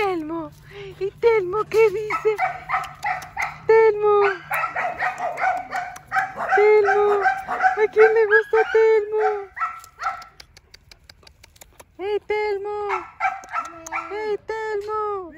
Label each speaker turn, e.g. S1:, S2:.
S1: Telmo? ¿Y Telmo qué dice? Telmo. Telmo. ¿A quién le gusta Telmo? ¡Hey, Telmo! ¡Hey, Telmo!